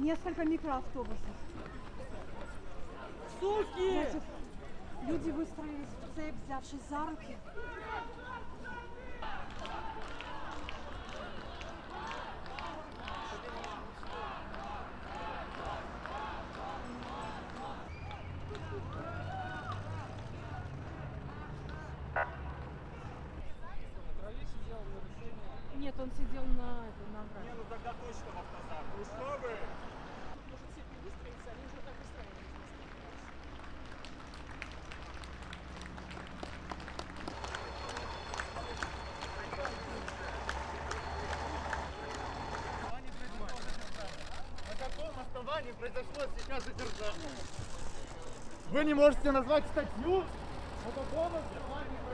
несколько микроавтобусов. Суки! Значит, люди выстроились в цепь, взявшись за руки. Нет, он сидел на, на ограде. ну тогда точно в автозак. Ну что вы? На основании произошло сейчас задержание? Вы не можете назвать статью? На каком основании?